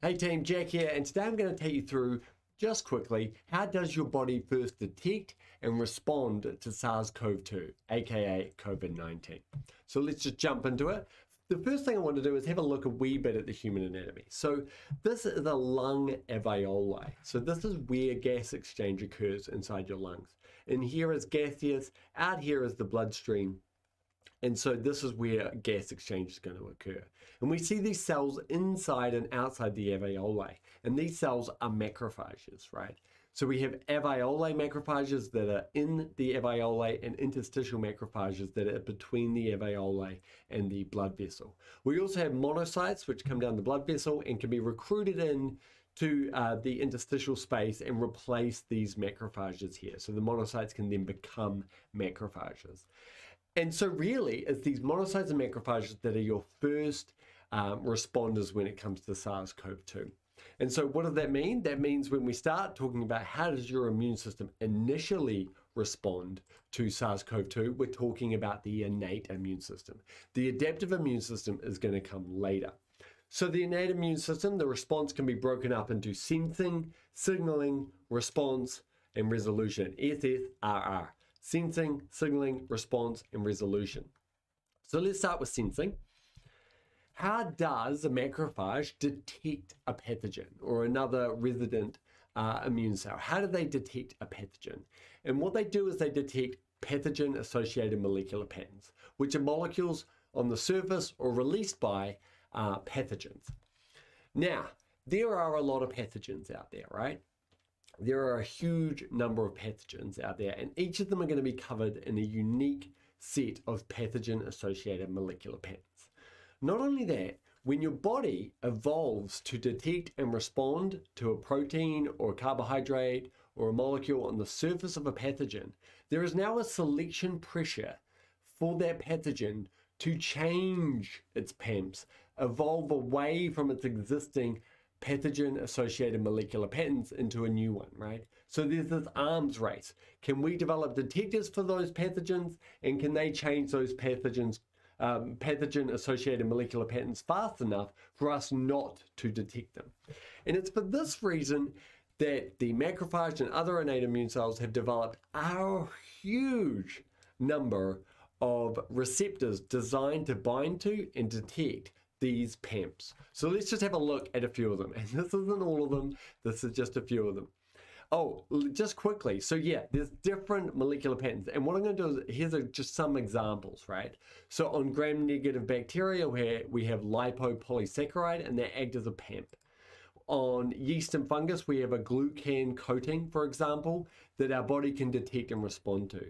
Hey team, Jack here, and today I'm going to take you through just quickly how does your body first detect and respond to SARS-CoV-2, aka COVID-19. So let's just jump into it. The first thing I want to do is have a look a wee bit at the human anatomy. So this is a lung alveoli. So this is where gas exchange occurs inside your lungs. In here is gaseous, out here is the bloodstream, and so this is where gas exchange is going to occur. And we see these cells inside and outside the alveoli. And these cells are macrophages, right? So we have alveoli macrophages that are in the alveoli and interstitial macrophages that are between the alveoli and the blood vessel. We also have monocytes which come down the blood vessel and can be recruited in to uh, the interstitial space and replace these macrophages here. So the monocytes can then become macrophages. And so, really, it's these monocytes and macrophages that are your first um, responders when it comes to SARS CoV 2. And so, what does that mean? That means when we start talking about how does your immune system initially respond to SARS CoV 2, we're talking about the innate immune system. The adaptive immune system is going to come later. So, the innate immune system, the response can be broken up into sensing, signaling, response, and resolution SSRR sensing, signaling, response, and resolution. So let's start with sensing. How does a macrophage detect a pathogen or another resident uh, immune cell? How do they detect a pathogen? And what they do is they detect pathogen associated molecular patterns, which are molecules on the surface or released by uh, pathogens. Now, there are a lot of pathogens out there, right? There are a huge number of pathogens out there, and each of them are going to be covered in a unique set of pathogen associated molecular patterns. Not only that, when your body evolves to detect and respond to a protein or a carbohydrate or a molecule on the surface of a pathogen, there is now a selection pressure for that pathogen to change its PAMPs, evolve away from its existing pathogen associated molecular patterns into a new one, right? So there's this arms race. Can we develop detectors for those pathogens and can they change those pathogens, um, pathogen associated molecular patterns fast enough for us not to detect them? And it's for this reason that the macrophage and other innate immune cells have developed a huge number of receptors designed to bind to and detect these PAMPs. So let's just have a look at a few of them. And this isn't all of them, this is just a few of them. Oh, just quickly. So yeah, there's different molecular patterns. And what I'm going to do is, here's a, just some examples, right? So on gram-negative bacteria, where we have lipopolysaccharide, and they act as a PAMP on yeast and fungus, we have a glucan coating, for example, that our body can detect and respond to.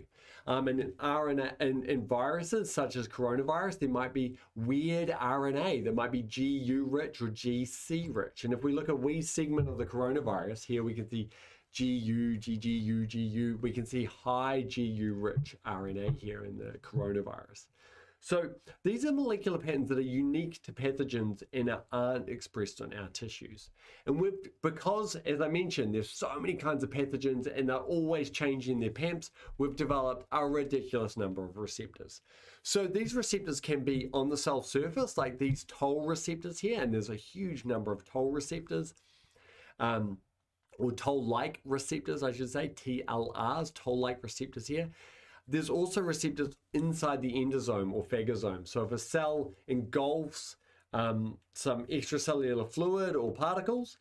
Um, and in RNA and in viruses such as coronavirus, there might be weird RNA that might be GU rich or GC rich. And if we look at wee segment of the coronavirus, here we can see GU, GGU, GU. We can see high GU rich RNA here in the coronavirus. So these are molecular patterns that are unique to pathogens and aren't expressed on our tissues. And we've, because, as I mentioned, there's so many kinds of pathogens and they're always changing their PAMPs, we've developed a ridiculous number of receptors. So these receptors can be on the cell surface, like these toll receptors here, and there's a huge number of toll receptors. Um, or toll-like receptors, I should say, TLRs, toll-like receptors here. There's also receptors inside the endosome or phagosome. So if a cell engulfs um, some extracellular fluid or particles,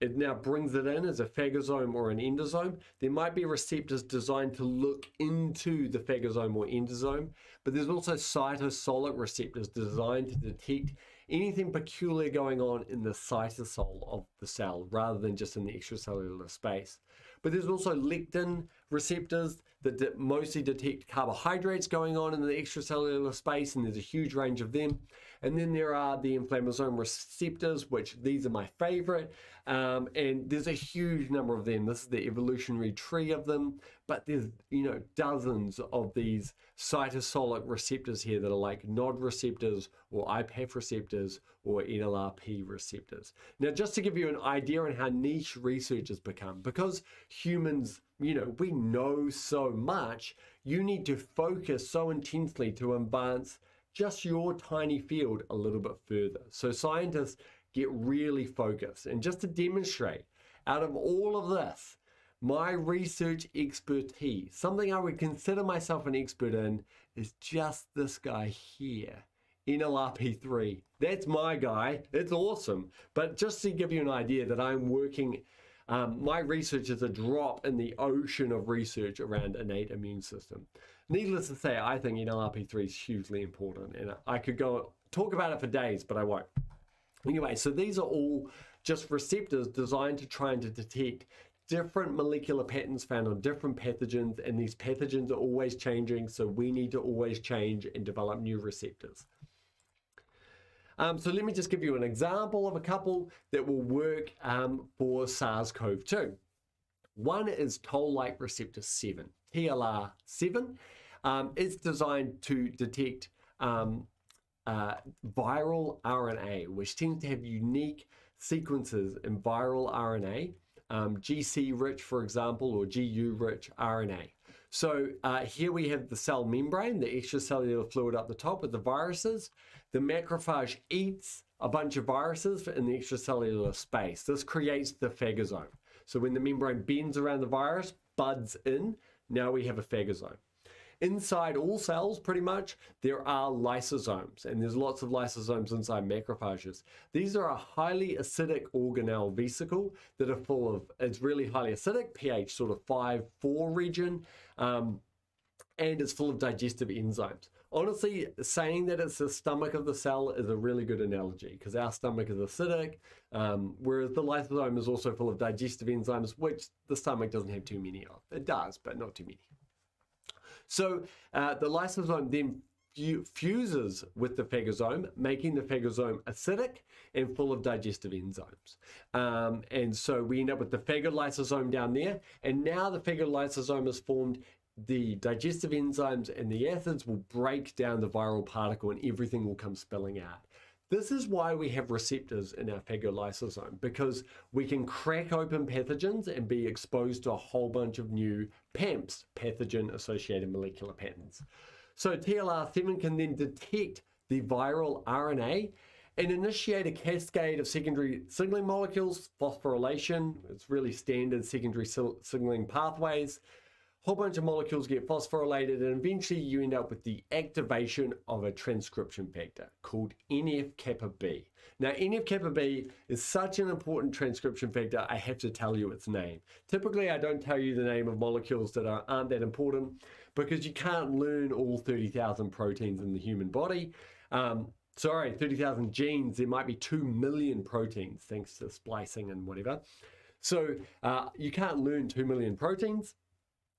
it now brings it in as a phagosome or an endosome. There might be receptors designed to look into the phagosome or endosome, but there's also cytosolic receptors designed to detect anything peculiar going on in the cytosol of the cell rather than just in the extracellular space. But there's also lectin receptors that de mostly detect carbohydrates going on in the extracellular space, and there's a huge range of them. And then there are the inflammasome receptors, which these are my favorite, um, and there's a huge number of them. This is the evolutionary tree of them, but there's you know dozens of these cytosolic receptors here that are like NOD receptors or IPAF receptors or NLRP receptors. Now, just to give you an idea on how niche research has become, because humans, you know, we know so much, you need to focus so intensely to advance just your tiny field a little bit further. So scientists get really focused. And just to demonstrate, out of all of this, my research expertise, something I would consider myself an expert in, is just this guy here, NLRP3. That's my guy. It's awesome. But just to give you an idea that I'm working, um, my research is a drop in the ocean of research around innate immune system. Needless to say, I think NLRP3 is hugely important, and I could go talk about it for days, but I won't. Anyway, so these are all just receptors designed to try and to detect different molecular patterns found on different pathogens, and these pathogens are always changing, so we need to always change and develop new receptors. Um, so let me just give you an example of a couple that will work um, for SARS-CoV-2. One is toll-like receptor 7, TLR7. Um, it's designed to detect um, uh, viral RNA, which tends to have unique sequences in viral RNA, um, GC rich, for example, or GU rich RNA. So uh, here we have the cell membrane, the extracellular fluid up the top with the viruses. The macrophage eats a bunch of viruses in the extracellular space. This creates the phagosome. So when the membrane bends around the virus, buds in, now we have a phagosome. Inside all cells, pretty much, there are lysosomes, and there's lots of lysosomes inside macrophages. These are a highly acidic organelle vesicle that are full of, it's really highly acidic, pH sort of 5, 4 region, um, and it's full of digestive enzymes. Honestly, saying that it's the stomach of the cell is a really good analogy because our stomach is acidic, um, whereas the lysosome is also full of digestive enzymes, which the stomach doesn't have too many of. It does, but not too many. So uh, the lysosome then fuses with the phagosome, making the phagosome acidic and full of digestive enzymes. Um, and so we end up with the phagolysosome down there. And now the phagolysosome is formed. The digestive enzymes and the acids will break down the viral particle and everything will come spilling out. This is why we have receptors in our phagolysosome, because we can crack open pathogens and be exposed to a whole bunch of new PAMPs, pathogen-associated molecular patterns. So TLR7 can then detect the viral RNA and initiate a cascade of secondary signaling molecules, phosphorylation, it's really standard secondary signaling pathways, whole bunch of molecules get phosphorylated and eventually you end up with the activation of a transcription factor called NF-kappa B. Now NF-kappa B is such an important transcription factor I have to tell you its name. Typically I don't tell you the name of molecules that are, aren't that important because you can't learn all 30,000 proteins in the human body. Um, sorry, 30,000 genes, there might be 2 million proteins thanks to splicing and whatever. So uh, you can't learn 2 million proteins.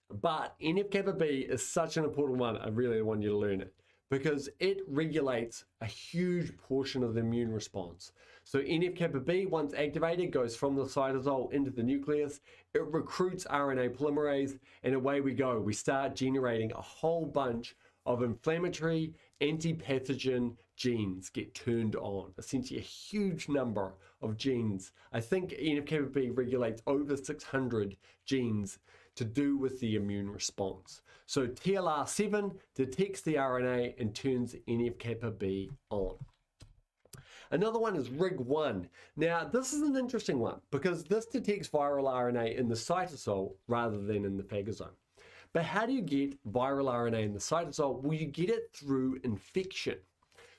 But NF-kappa is such an important one, I really want you to learn it because it regulates a huge portion of the immune response. So NF-kappa B, once activated, goes from the cytosol into the nucleus. It recruits RNA polymerase, and away we go. We start generating a whole bunch of inflammatory anti-pathogen genes get turned on. Essentially a huge number of genes. I think NF-kappa B regulates over 600 genes to do with the immune response. So TLR7 detects the RNA and turns NF-kappa B on. Another one is RIG1. Now, this is an interesting one because this detects viral RNA in the cytosol rather than in the phagosome. But how do you get viral RNA in the cytosol? Well, you get it through infection.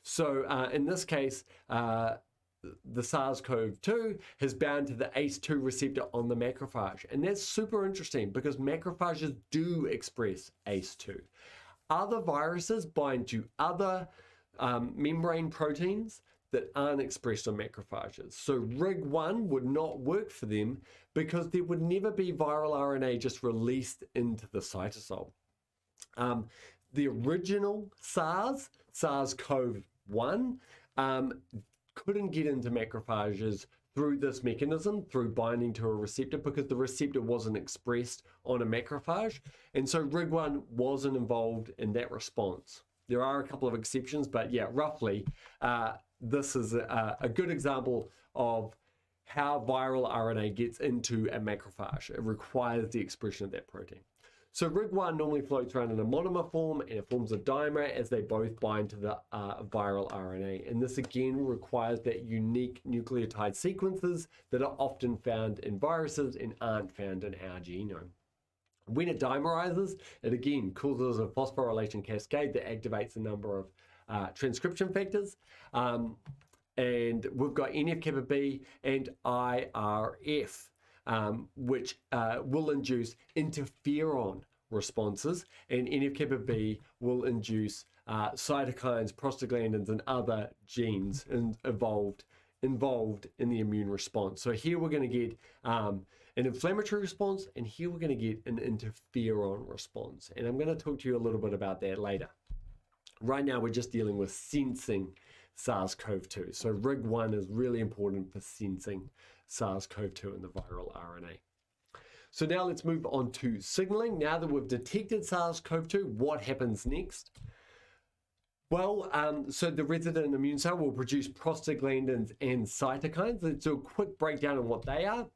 So uh, in this case, uh, the SARS-CoV-2 has bound to the ACE2 receptor on the macrophage. And that's super interesting because macrophages do express ACE2. Other viruses bind to other um, membrane proteins that aren't expressed on macrophages. So RIG1 would not work for them because there would never be viral RNA just released into the cytosol. Um, the original SARS, SARS-CoV-1, um, couldn't get into macrophages through this mechanism, through binding to a receptor, because the receptor wasn't expressed on a macrophage. And so RIG1 wasn't involved in that response. There are a couple of exceptions, but yeah, roughly, uh, this is a, a good example of how viral RNA gets into a macrophage. It requires the expression of that protein. So RIG1 normally floats around in a monomer form and it forms a dimer as they both bind to the uh, viral RNA. And this again requires that unique nucleotide sequences that are often found in viruses and aren't found in our genome. When it dimerizes, it again causes a phosphorylation cascade that activates a number of uh, transcription factors. Um, and we've got NF-kappa B and IRF um, which uh, will induce interferon responses, and NF-kappa B will induce uh, cytokines, prostaglandins, and other genes in, involved involved in the immune response. So here we're going to get um, an inflammatory response, and here we're going to get an interferon response. And I'm going to talk to you a little bit about that later. Right now, we're just dealing with sensing SARS-CoV-2. So RIG1 is really important for sensing SARS-CoV-2 and the viral RNA. So now let's move on to signaling. Now that we've detected SARS-CoV-2, what happens next? Well, um, so the resident immune cell will produce prostaglandins and cytokines. Let's do a quick breakdown on what they are.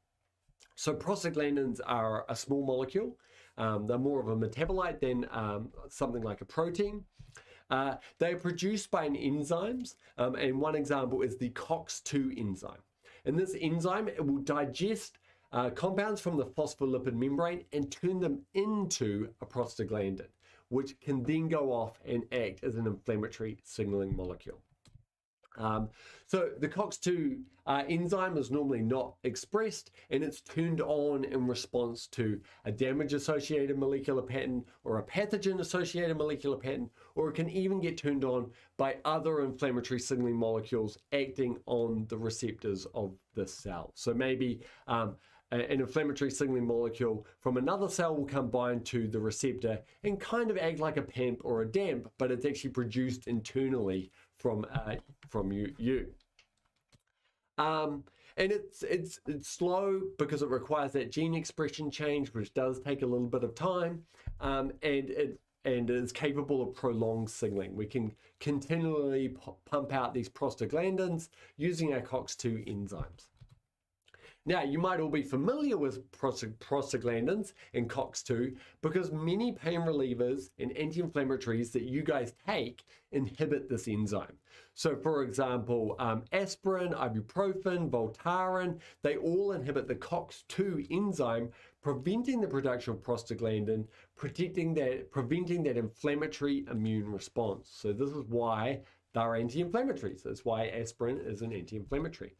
So prostaglandins are a small molecule. Um, they're more of a metabolite than um, something like a protein. Uh, they are produced by an enzymes, um, and one example is the COX-2 enzyme. And this enzyme it will digest uh, compounds from the phospholipid membrane and turn them into a prostaglandin, which can then go off and act as an inflammatory signaling molecule. Um, so the COX2 uh, enzyme is normally not expressed and it's turned on in response to a damage associated molecular pattern or a pathogen associated molecular pattern, or it can even get turned on by other inflammatory signaling molecules acting on the receptors of the cell. So maybe um, an inflammatory signaling molecule from another cell will come bind to the receptor and kind of act like a PAMP or a DAMP, but it's actually produced internally from uh, from you. you. Um, and it's it's it's slow because it requires that gene expression change, which does take a little bit of time, um, and it and is capable of prolonged signaling. We can continually pump out these prostaglandins using our COX-2 enzymes. Now, you might all be familiar with prostaglandins and COX-2 because many pain relievers and anti-inflammatories that you guys take inhibit this enzyme. So for example, um, aspirin, ibuprofen, Voltaren, they all inhibit the COX-2 enzyme, preventing the production of prostaglandin, protecting that, preventing that inflammatory immune response. So this is why they're anti-inflammatories. That's why aspirin is an anti-inflammatory.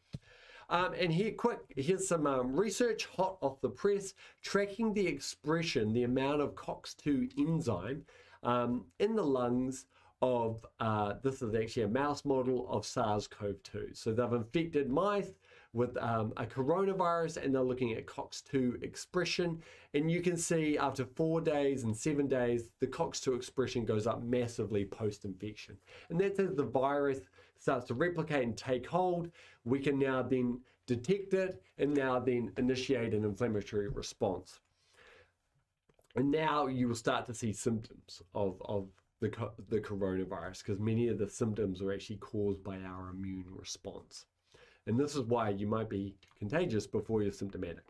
Um, and here, quick, here's some um, research hot off the press tracking the expression, the amount of COX2 enzyme um, in the lungs of, uh, this is actually a mouse model of SARS-CoV-2. So they've infected mice with um, a coronavirus and they're looking at COX2 expression. And you can see after four days and seven days, the COX2 expression goes up massively post-infection. And that's as the virus starts to replicate and take hold, we can now then detect it and now then initiate an inflammatory response. And now you will start to see symptoms of, of the, the coronavirus because many of the symptoms are actually caused by our immune response. And this is why you might be contagious before you're symptomatic.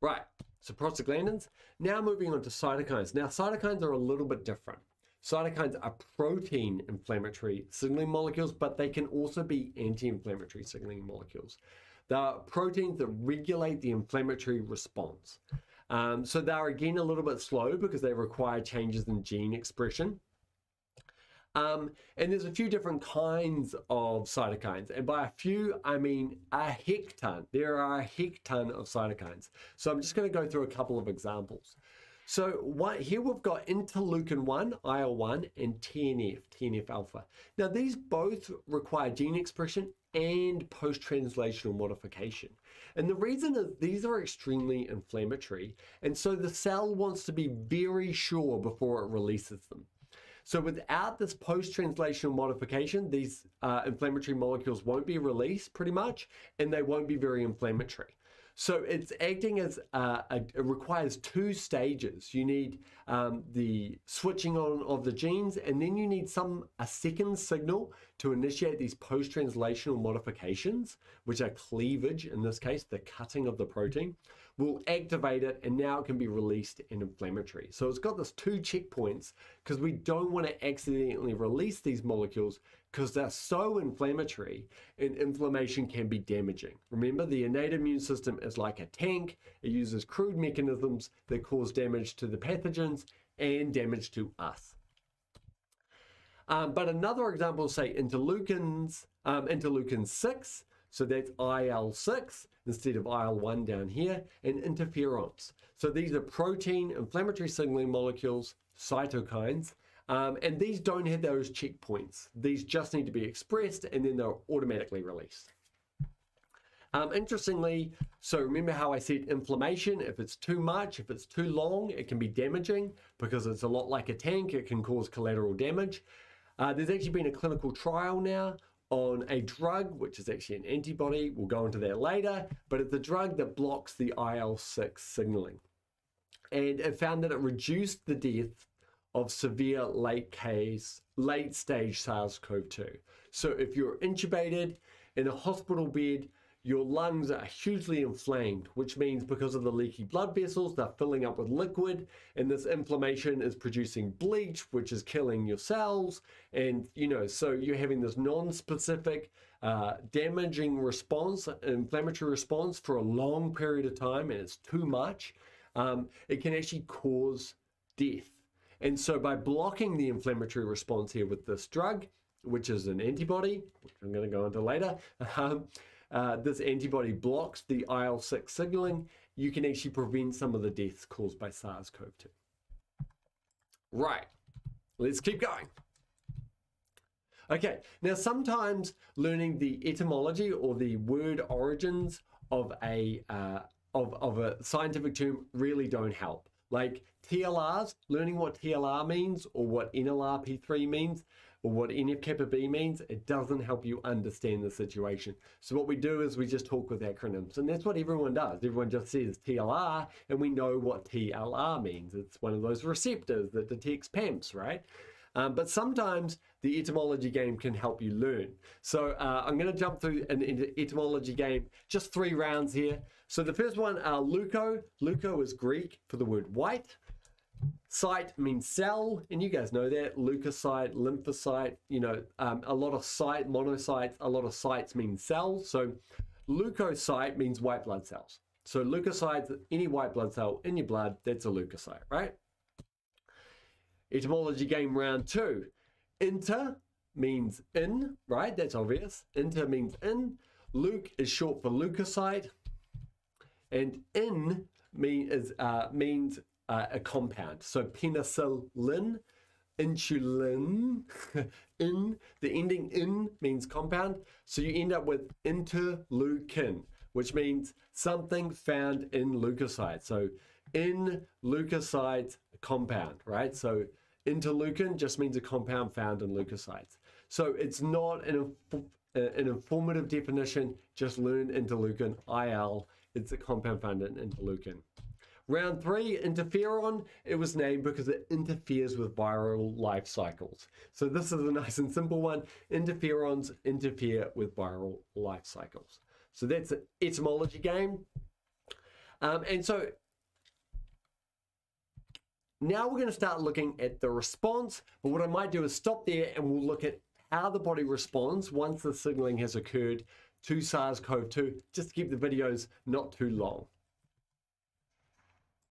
Right, so prostaglandins. Now moving on to cytokines. Now cytokines are a little bit different. Cytokines are protein inflammatory signaling molecules, but they can also be anti-inflammatory signaling molecules. They're proteins that regulate the inflammatory response. Um, so they're again a little bit slow because they require changes in gene expression. Um, and there's a few different kinds of cytokines. And by a few, I mean a hecton. There are a hecton of cytokines. So I'm just going to go through a couple of examples. So what, here we've got interleukin 1, IL-1, and TNF, TNF-alpha. Now these both require gene expression and post-translational modification. And the reason is these are extremely inflammatory, and so the cell wants to be very sure before it releases them. So without this post-translational modification, these uh, inflammatory molecules won't be released pretty much, and they won't be very inflammatory. So it's acting as uh, a, it requires two stages. You need um, the switching on of the genes, and then you need some a second signal to initiate these post-translational modifications, which are cleavage in this case, the cutting of the protein will activate it and now it can be released in inflammatory. So it's got this two checkpoints because we don't want to accidentally release these molecules because they're so inflammatory and inflammation can be damaging. Remember, the innate immune system is like a tank. It uses crude mechanisms that cause damage to the pathogens and damage to us. Um, but another example, say interleukins, um, interleukin 6, so that's IL-6 instead of IL-1 down here, and interferons. So these are protein inflammatory signaling molecules, cytokines, um, and these don't have those checkpoints. These just need to be expressed and then they're automatically released. Um, interestingly, so remember how I said inflammation, if it's too much, if it's too long, it can be damaging because it's a lot like a tank, it can cause collateral damage. Uh, there's actually been a clinical trial now on a drug, which is actually an antibody. We'll go into that later, but it's a drug that blocks the IL 6 signaling. And it found that it reduced the death of severe late case, late stage SARS CoV 2. So if you're intubated in a hospital bed, your lungs are hugely inflamed, which means because of the leaky blood vessels, they're filling up with liquid, and this inflammation is producing bleach, which is killing your cells. And, you know, so you're having this non specific, uh, damaging response, inflammatory response for a long period of time, and it's too much. Um, it can actually cause death. And so by blocking the inflammatory response here with this drug, which is an antibody, which I'm going to go into later, um, uh, this antibody blocks the IL-6 signaling, you can actually prevent some of the deaths caused by SARS-CoV-2. Right, let's keep going. Okay, now sometimes learning the etymology or the word origins of a uh, of, of a scientific term really don't help. Like TLRs, learning what TLR means or what NLRP3 means or what NF kappa B means, it doesn't help you understand the situation. So what we do is we just talk with acronyms, and that's what everyone does. Everyone just says TLR, and we know what TLR means. It's one of those receptors that detects PAMPs, right? Um, but sometimes the etymology game can help you learn. So uh, I'm going to jump through an, etymology game, just three rounds here. So the first one, uh, leuko. Leuko is Greek for the word white. Cyte means cell, and you guys know that. Leukocyte, lymphocyte, you know, um, a lot of cyte, monocytes, a lot of cytes mean cells. So leukocyte means white blood cells. So leukocytes, any white blood cell in your blood, that's a leukocyte, right? Etymology game round two. Inter means in, right? That's obvious. Inter means in. Luke is short for leukocyte. And in mean, is, uh, means uh, a compound. So penicillin, insulin, in, the ending in means compound. So you end up with interleukin, which means something found in leukocytes. So in leukocytes compound, right? So interleukin just means a compound found in leukocytes. So it's not an, an informative definition, just learn interleukin, IL. It's a compound found in interleukin. Round three, interferon, it was named because it interferes with viral life cycles. So this is a nice and simple one. Interferons interfere with viral life cycles. So that's an etymology game. Um, and so now we're going to start looking at the response, but what I might do is stop there and we'll look at how the body responds once the signaling has occurred to SARS-CoV-2, just to keep the videos not too long.